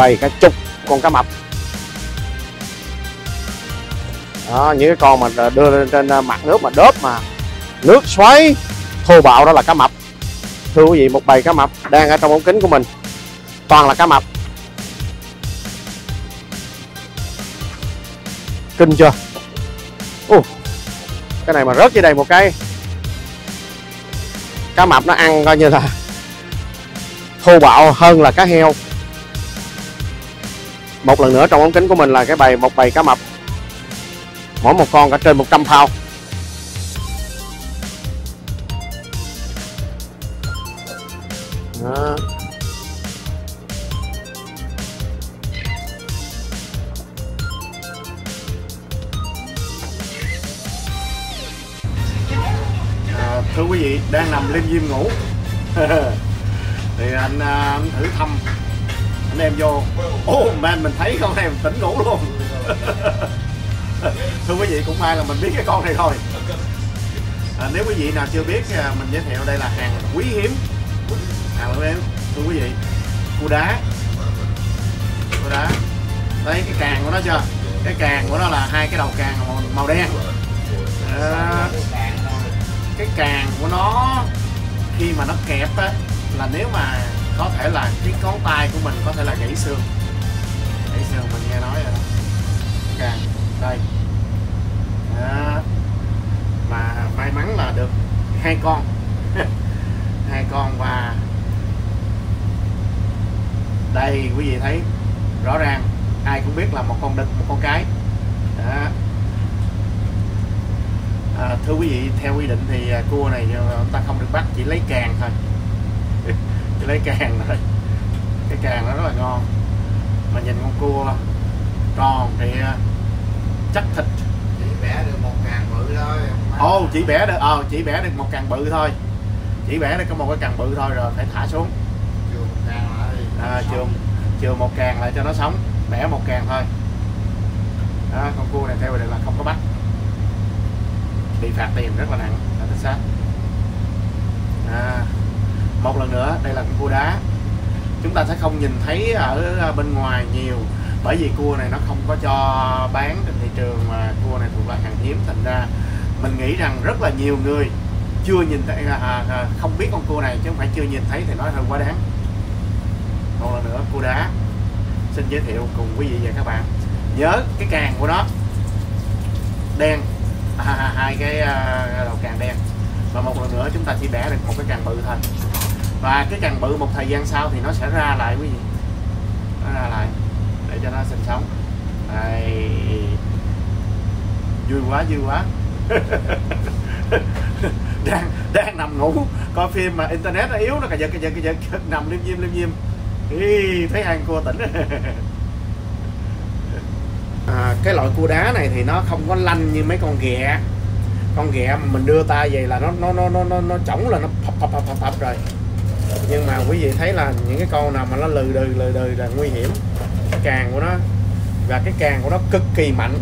bày bầy cả chục con cá mập. Đó những cái con mà đưa lên trên à, mặt nước mà đớp mà nước xoáy thô bạo đó là cá mập. Thưa quý vị một bầy cá mập đang ở trong ống kính của mình toàn là cá mập. Kinh chưa? Ồ, cái này mà rớt dưới đây một cái cá mập nó ăn coi như là thô bạo hơn là cá heo một lần nữa trong ống kính của mình là cái bầy một bầy cá mập. Mỗi một con cả trên 100 trăm đó. À, thưa quý vị đang nằm lim dim ngủ. Thì anh, à, anh thử thăm anh em vô. Oh, man mình thấy con này mình tỉnh ngủ luôn. Thưa quý vị cũng may là mình biết cái con này thôi à, nếu quý vị nào chưa biết à, mình giới thiệu đây là hàng quý hiếm. Hàng quý hiếm thưa quý vị cua đá. Cua đá. Đây cái càng của nó chưa? Cái càng của nó là hai cái đầu càng màu, màu đen. À, cái càng của nó khi mà nó kẹp á là nếu mà có thể là cái ngón tay của mình có thể là gãy xương. Gãy xương mình nghe nói rồi đó. Càng đây. Đó. mà may mắn là được hai con. Hai con và đây quý vị thấy rõ ràng ai cũng biết là một con đực một con cái. Đó. À, thưa quý vị theo quy định thì à, cua này à, ta không được bắt chỉ lấy càng thôi chỉ lấy càng thôi cái càng nó rất là ngon. Mà nhìn con cua tròn thì à, chắc thịt. Chỉ bẻ được một ngàn bự thôi ồ oh, chỉ bẻ được ờ chỉ bẻ được một càng bự thôi. Chỉ bẻ được có một cái càng bự thôi rồi phải thả xuống. Chừa một càng lại. À, chừa chừa một càng lại cho nó sống. Bẻ một càng thôi. Đó, con cua này theo định là không có bắt. Bị phạt tiền rất là nặng thích sát à, một lần nữa đây là con cua đá. Chúng ta sẽ không nhìn thấy ở à, bên ngoài nhiều bởi vì cua này nó không có cho bán trên thị trường mà cua này thuộc loại hàng hiếm. Thành ra mình nghĩ rằng rất là nhiều người chưa nhìn thấy à, à, à, không biết con cua này chứ không phải chưa nhìn thấy thì nói hơi quá đáng. Một lần nữa cua đá. Xin giới thiệu cùng quý vị và các bạn. Nhớ cái càng của nó. Đen. À, à hai cái à, đầu càng đen. Và một lần nữa chúng ta chỉ bẻ được một cái càng bự thôi và cái càng bự một thời gian sau thì nó sẽ ra lại quý vị. Nó ra lại để cho nó sinh sống. Đây. Vui quá vui quá. Đang đang nằm ngủ coi phim mà internet nó yếu nó cà giật cà giật cà giật nằm liêm diêm liêm diêm. Ý, thấy ăn cua tỉnh. À, cái loại cua đá này thì nó không có lanh như mấy con ghẹ. Con ghẹ mà mình đưa tay về là nó nó nó nó nó, nó chổng là nó phập phập phập phập, rồi nhưng mà quý vị thấy là những cái con nào mà nó lừ đừ lừ đừ là nguy hiểm. Cái càng của nó, và cái càng của nó cực kỳ mạnh.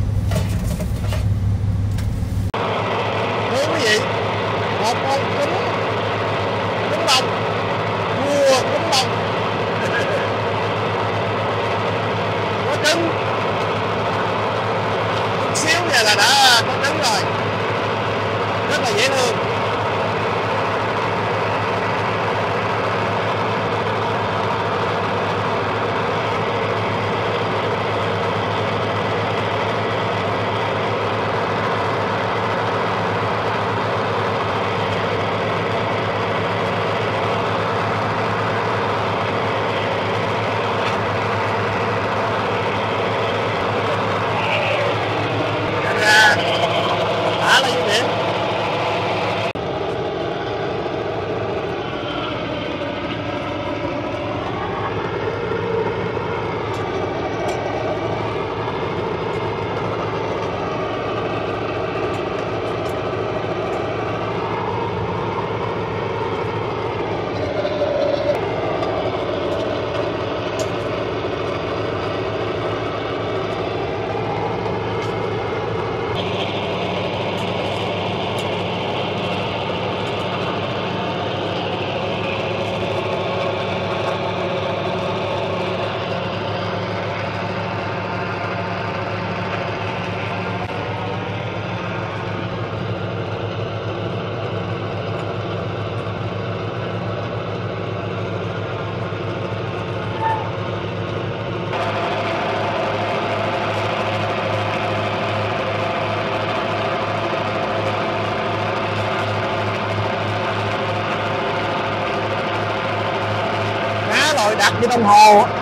Đặt như đồng hồ.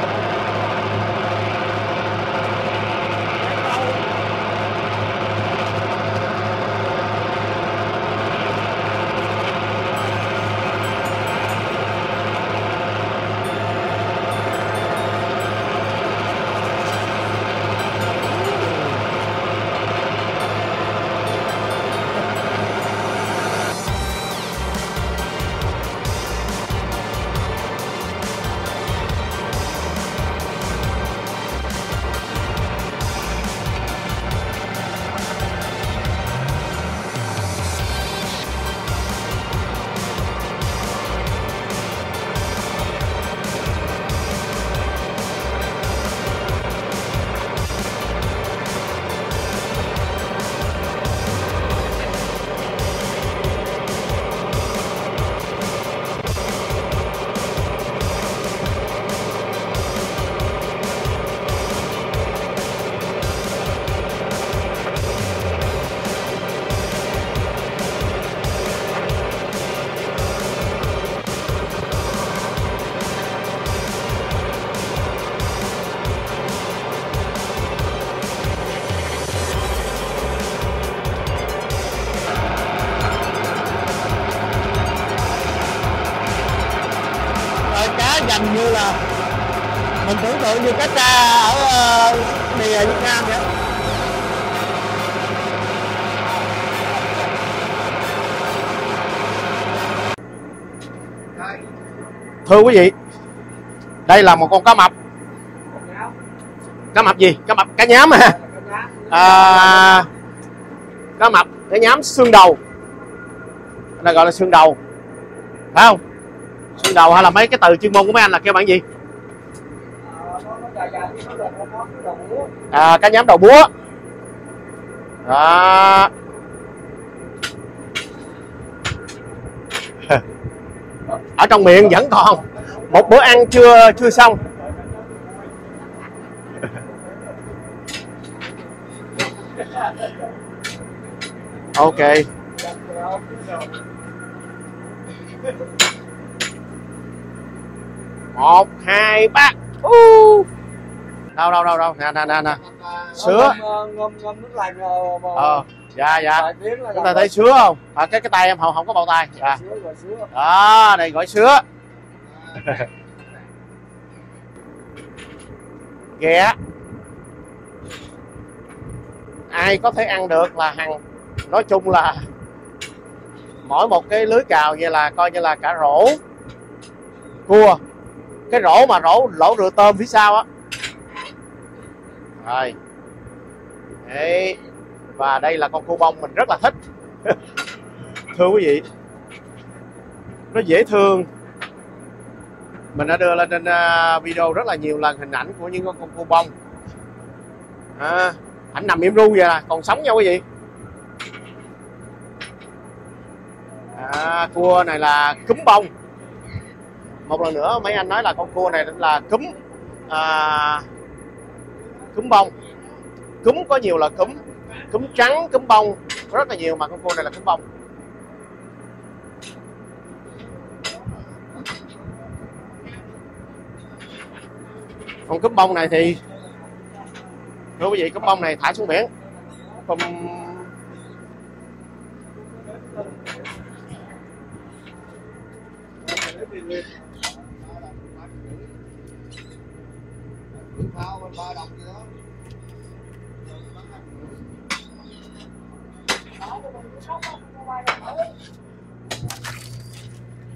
Tượng như cách tra ở uh, Việt Nam vậy. Thưa quý vị đây là một con cá mập. Cá mập gì? Cá mập cá nhám à, à cá mập cá nhám xương đầu. Là gọi là xương đầu. Phải không? Xương đầu hay là mấy cái từ chuyên môn của mấy anh là kêu bạn gì? À cá nhám đầu búa. Đó. Ở trong miệng vẫn còn. Một bữa ăn chưa chưa xong. Ok. Một, hai, ba. Uh đâu đâu đâu đâu. Nè nè nè nè. Sữa ngâm ngâm nước lạnh ờ dạ dạ. chúng ta thấy sứa không? À, cái cái tay em không không có bao tay. Dạ. sứa sứa. Đó này gọi sứa. Ghẹ ai có thể ăn được là hằng. Nói chung là mỗi một cái lưới cào vậy là coi như là cả rổ. Cua. Cái rổ mà rổ lỗ rửa tôm phía sau á rồi. Đấy. và đây là con cua bông mình rất là thích. Thưa quý vị nó dễ thương. Mình đã đưa lên trên à, video rất là nhiều lần hình ảnh của những con cua bông. À, ảnh nằm im ru vậy là còn sống nha quý vị. À, cua này là cúm bông. Một lần nữa mấy anh nói là con cua này là cúm à, cúm bông. Cúm có nhiều là cúm cúm trắng, cúm bông. Rất là nhiều mà con cua này là cúm bông. Con cúm bông này thì, thưa quý vị, cúm bông này thả xuống biển. Không.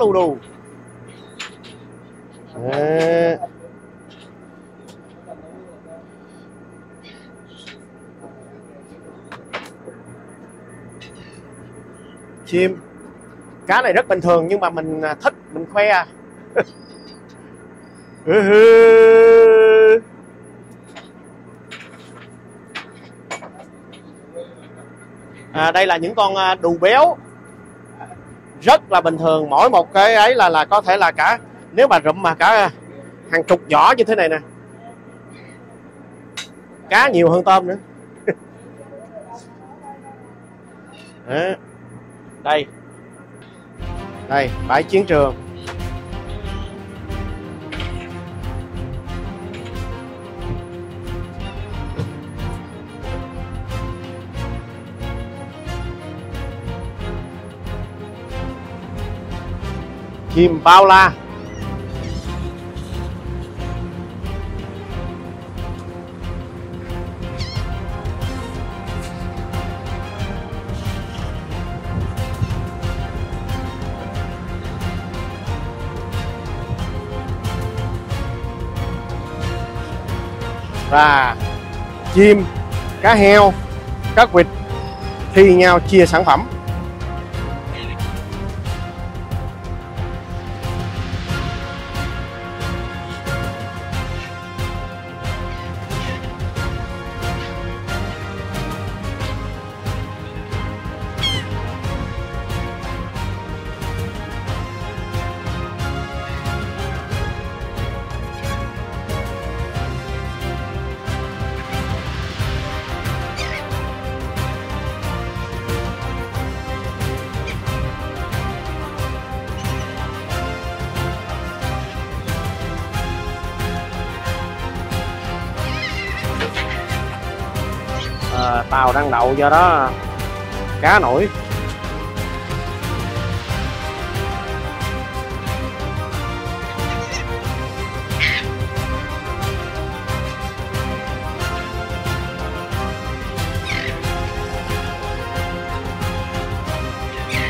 lù đù. À. chim. Cá này rất bình thường nhưng mà mình à, thích mình khoe. À à, đây là những con à, đù béo rất là bình thường. Mỗi một cái ấy là là có thể là cả, nếu mà rụm mà cả hàng chục giỏ như thế này nè. Cá nhiều hơn tôm nữa. Đây. Đây, bãi chiến trường. Chim bao la. Và chim cá heo cá quỵt thi nhau chia sản phẩm. À, tàu đang đậu do đó cá nổi.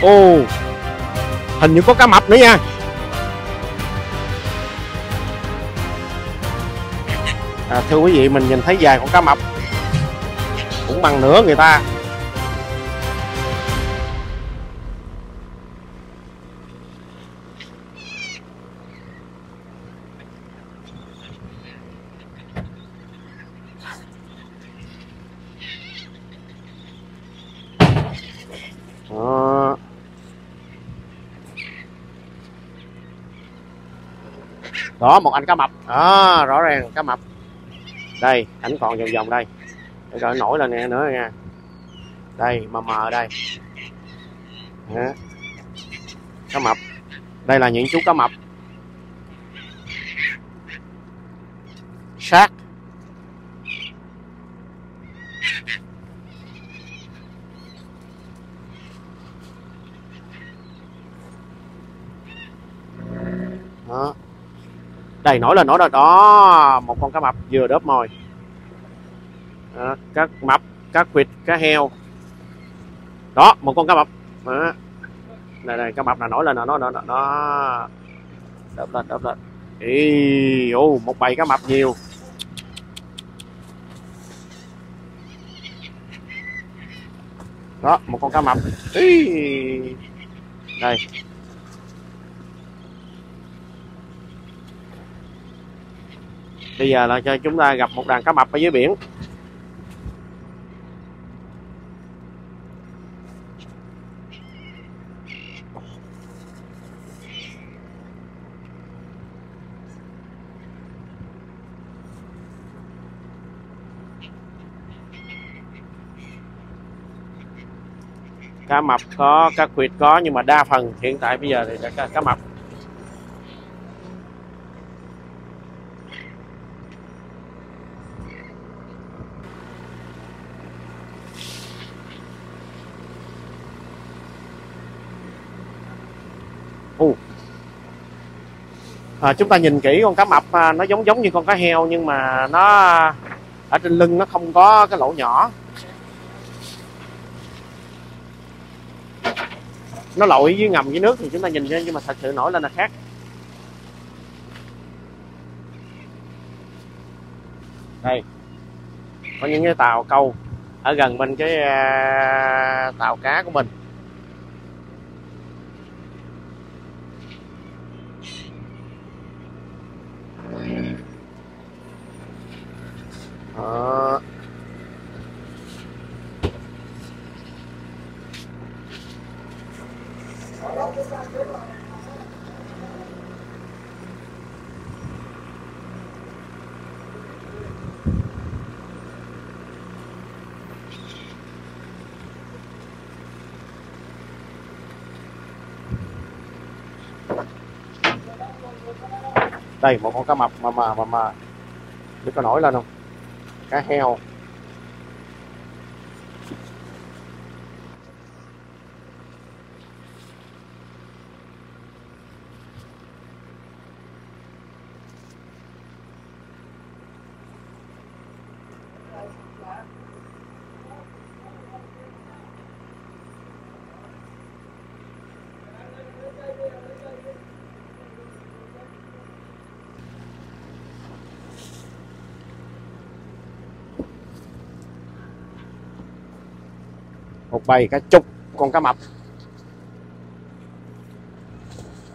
Ô hình như có cá mập nữa nha. À, thưa quý vị mình nhìn thấy dài con cá mập cũng bằng nửa người ta. Đó. đó, một anh cá mập. Đó, rõ ràng cá mập. Đây, ảnh còn vòng vòng đây rồi nổi lên nè, nữa nha. Đây, mờ mờ đây. Đó. cá mập. Đây là những chú cá mập. Sát đó. Đây, nổi lên nổi lên. Đó, một con cá mập vừa đớp mồi đó, cá mập cá vịt cá heo. Đó một con cá mập. Đó. này này cá mập là nổi lên nó nó nó nó. Đớp lên đớp lên. Ý, ô, một bầy cá mập nhiều. Đó một con cá mập. Ý. đây. Bây giờ là cho chúng ta gặp một đàn cá mập ở dưới biển. Cá mập có cá quyệt có nhưng mà đa phần hiện tại bây giờ thì là cá, cá mập Ồ. À, chúng ta nhìn kỹ con cá mập à, nó giống giống như con cá heo nhưng mà nó à, ở trên lưng nó không có cái lỗ nhỏ nó lội với ngầm với nước thì chúng ta nhìn ra nhưng mà thật sự nổi lên là khác. Đây. Có những cái tàu câu ở gần bên cái à, tàu cá của mình. Đó. Đây một con cá mập mà mà mà mà biết có nổi lên không cá heo một bầy cả chục con cá mập.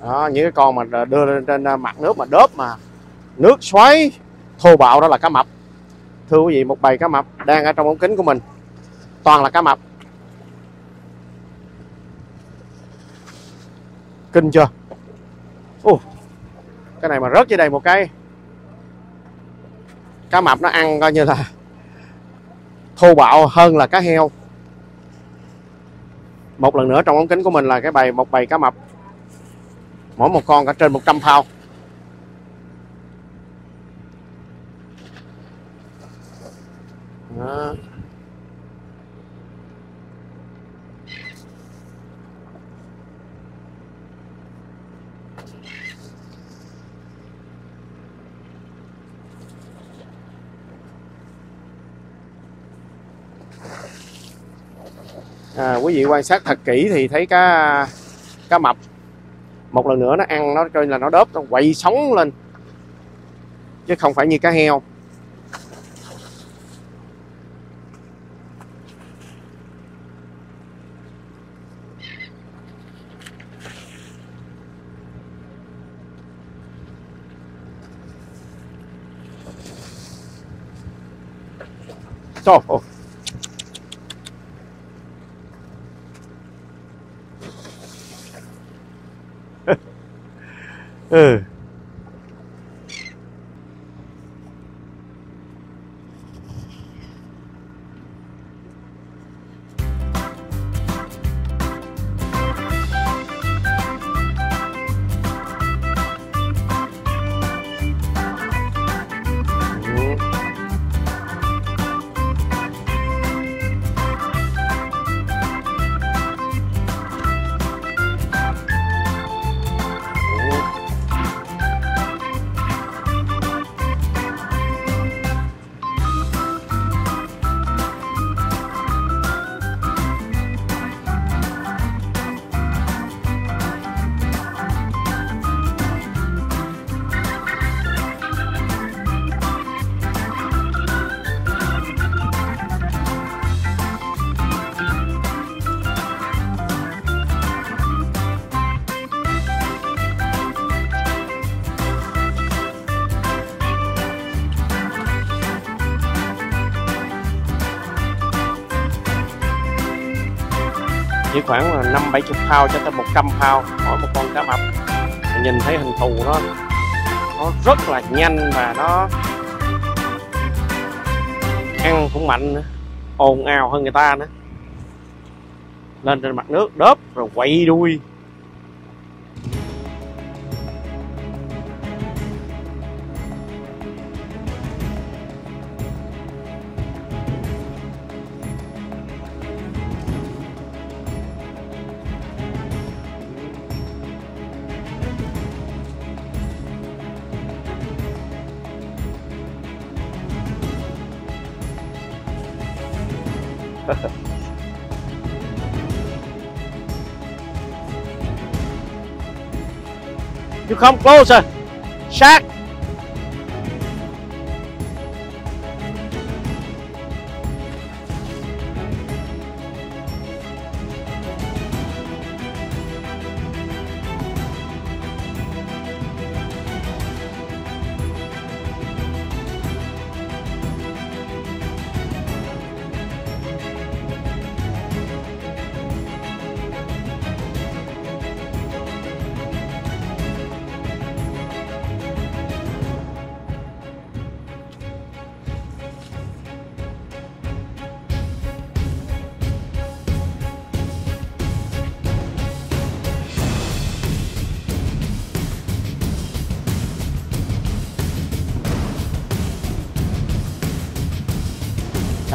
Đó, những cái con mà đưa lên trên à, mặt nước mà đớp mà nước xoáy thô bạo đó là cá mập. Thưa quý vị một bầy cá mập đang ở trong ống kính của mình toàn là cá mập. Kinh chưa? Ồ, cái này mà rớt dưới đây một cái cá mập nó ăn coi như là thô bạo hơn là cá heo một lần nữa trong ống kính của mình là cái bầy một bầy cá mập. Mỗi một con cả trên 100 phao Đó à, quý vị quan sát thật kỹ thì thấy cá cá mập. Một lần nữa nó ăn nó coi là nó đớp nó quậy sống lên. Chứ không phải như cá heo. Trời ơi. 嗯。Năm bảy chục phao cho tới 100 phao mỗi một con cá mập. Mình nhìn thấy hình thù nó nó rất là nhanh và nó ăn cũng mạnh nữa, ồn ào hơn người ta nữa. Lên trên mặt nước, đớp, rồi quậy đuôi. Come closer. Shark.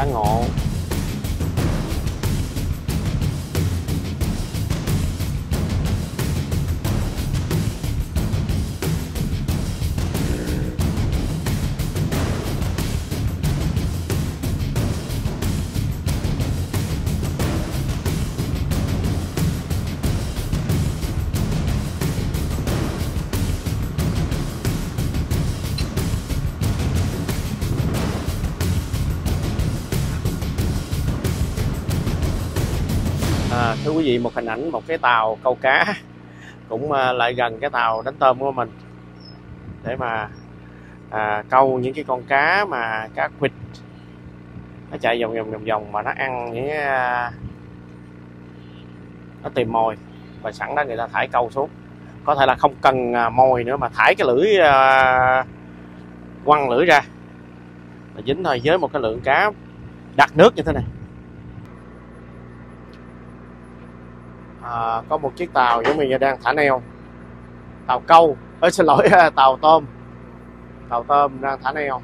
Sáng ngộ. Quý vị một hình ảnh một cái tàu câu cá cũng à, lại gần cái tàu đánh tôm của mình. Để mà à, câu những cái con cá mà cá quýt nó chạy vòng vòng vòng vòng mà nó ăn những à, nó tìm mồi và sẵn đó người ta thải câu xuống. Có thể là không cần à, mồi nữa mà thải cái lưỡi à, quăng lưỡi ra. Là dính thôi với một cái lượng cá đặt nước như thế này. À, có một chiếc tàu giống như đang thả neo. Tàu câu ơi xin lỗi tàu tôm. Tàu tôm đang thả neo.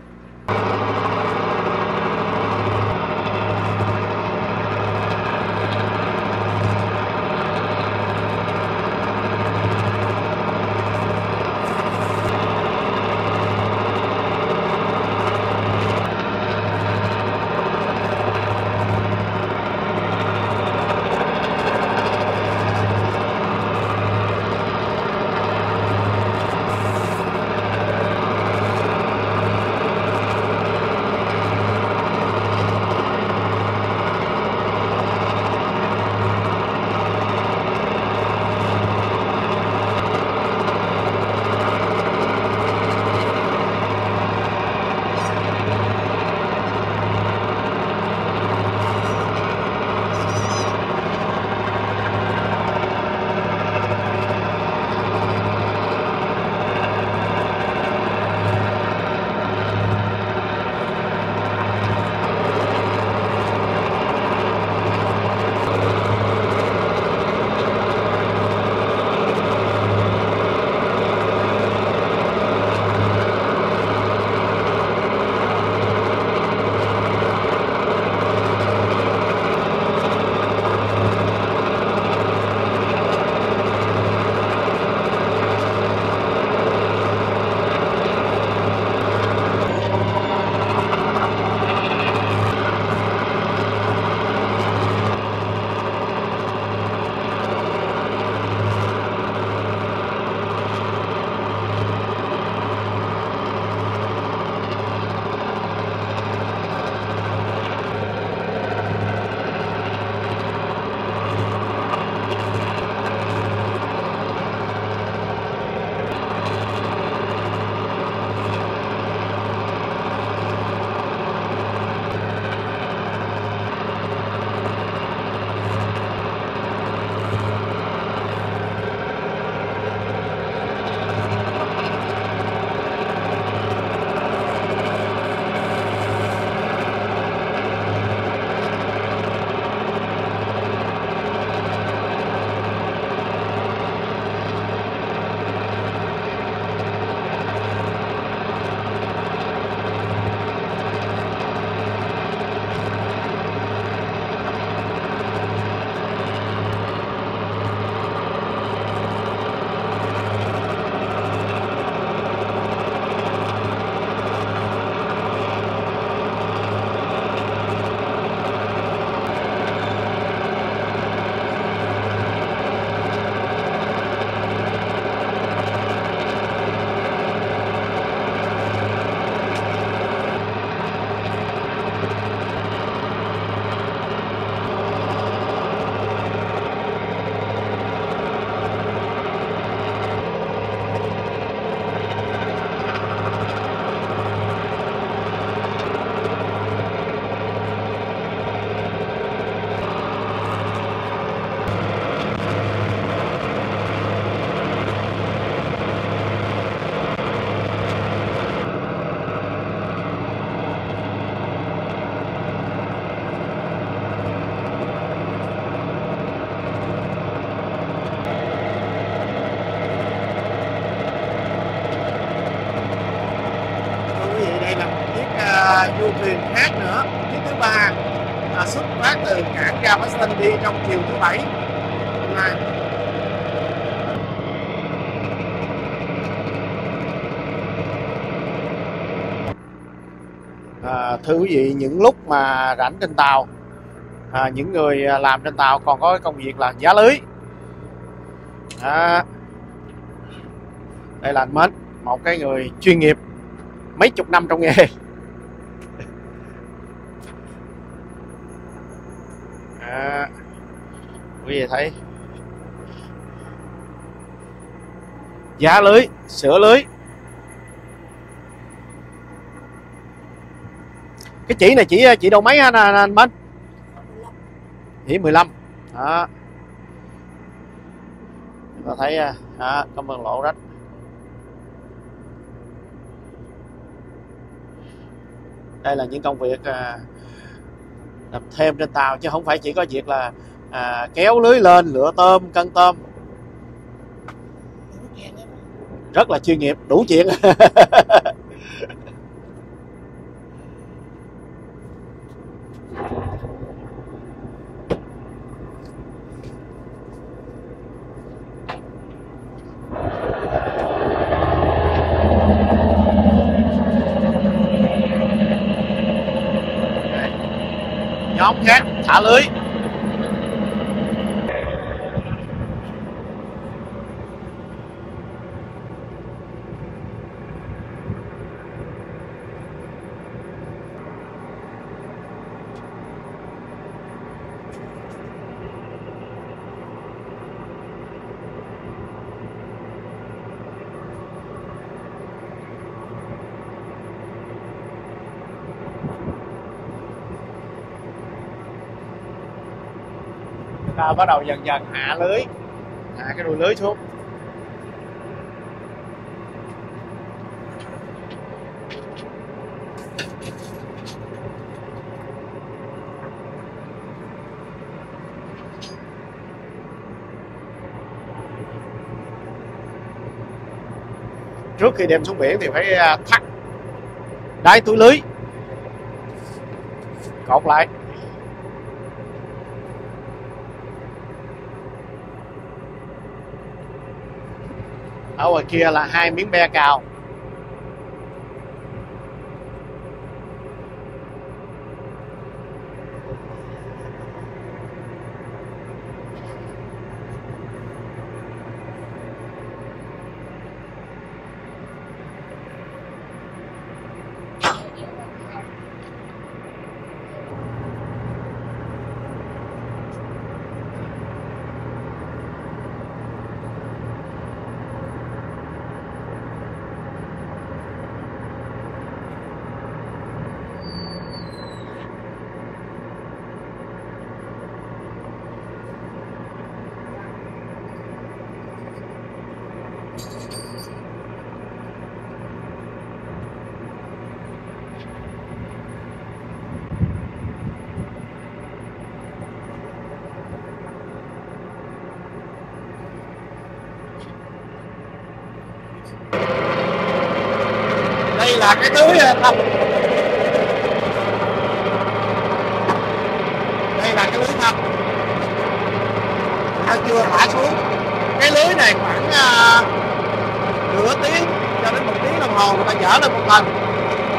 Austin đi trong chiều thứ bảy. Hôm nay. À, thưa quý vị những lúc mà rảnh trên tàu à, những người à, làm trên tàu còn có công việc là giá lưới. À, đây là anh Mến một cái người chuyên nghiệp mấy chục năm trong nghề. À, quý vị thấy. Giá lưới sửa lưới. Cái chỉ này chỉ chỉ đâu mấy anh, anh, anh Bến chỉ 15 đó. Chúng ta thấy đó, cảm ơn lộ rách. Đây là những công việc làm thêm trên tàu chứ không phải chỉ có việc là à, kéo lưới lên lựa tôm cân tôm. Rất là chuyên nghiệp đủ chuyện nhóm khác thả lưới ta bắt đầu dần dần hạ lưới. Hạ cái đuôi lưới xuống. Trước khi đem xuống biển thì phải à, thắt đáy túi lưới. Cột lại. Ở ngoài kia là hai miếng be cào. Là cái lưới thâm, không đây là cái lưới thăm ta chưa thả xuống? Cái lưới này khoảng uh, nửa tiếng cho đến một tiếng đồng hồ người ta dở lên một lần.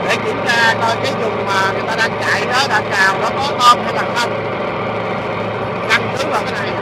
Để kiểm tra coi cái vùng mà người ta đang chạy đó đang cào nó có tôm hay là không. Căn cứ vào cái này.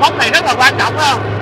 Bóng mốc này rất là quan trọng phải không?